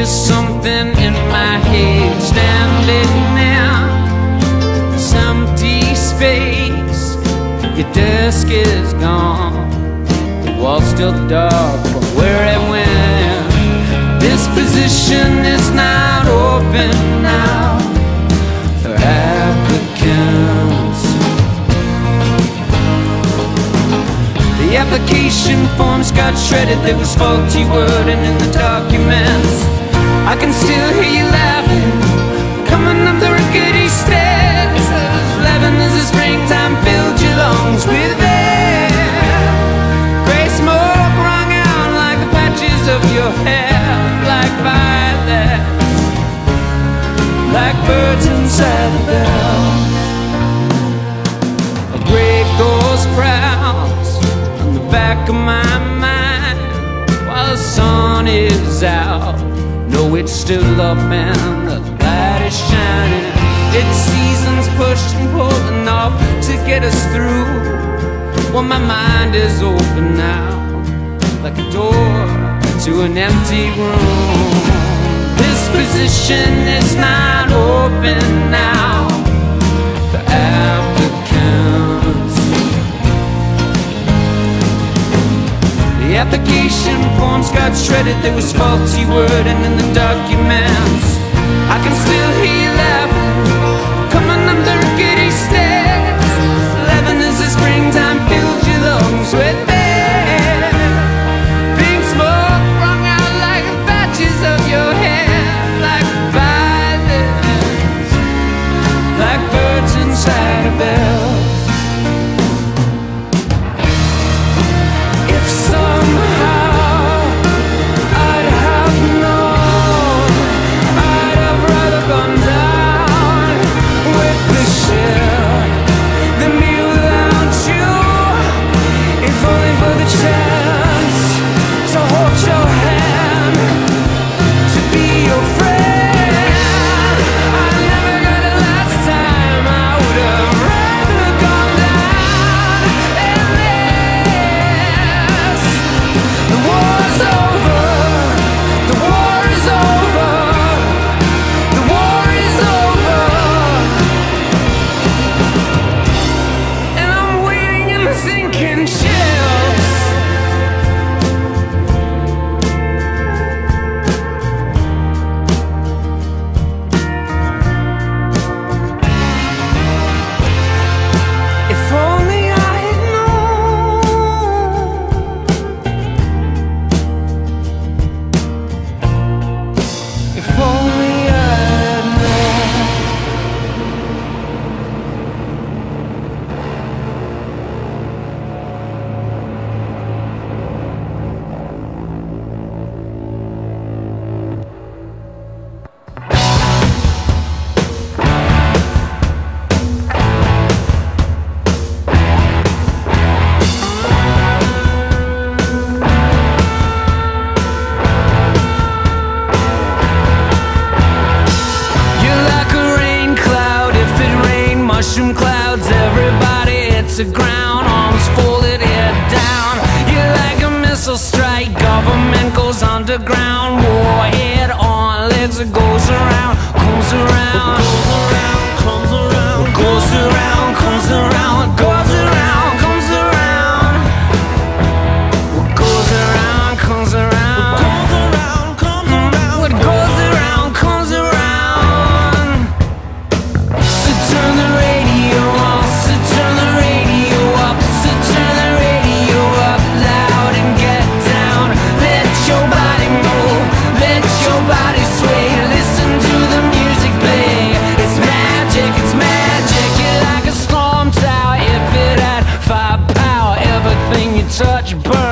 just something in my head standing now. This empty space, your desk is gone. The wall's still dark, but where it went. This position is not open now for applicants. The application forms got shredded, there was faulty wording in the documents. I can still hear you laughing, coming up the rickety stairs. Laughing as the springtime filled your lungs with air. Gray smoke wrung out like the patches of your hair, like violets, like birds inside the bells. A gray ghost prowls on the back of my mind while the sun is out. No, it's still up and the light is shining. It's seasons and pulling enough to get us through. Well, my mind is open now, like a door to an empty room. This position is not open now forms got shredded, there was faulty wording in the documents. I can still hear The ground, arms folded, head down. You're like a missile strike. Government goes underground. Warhead on legs. It goes around, comes around, goes around, comes around, goes around, comes around, goes much burn.